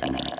máquina.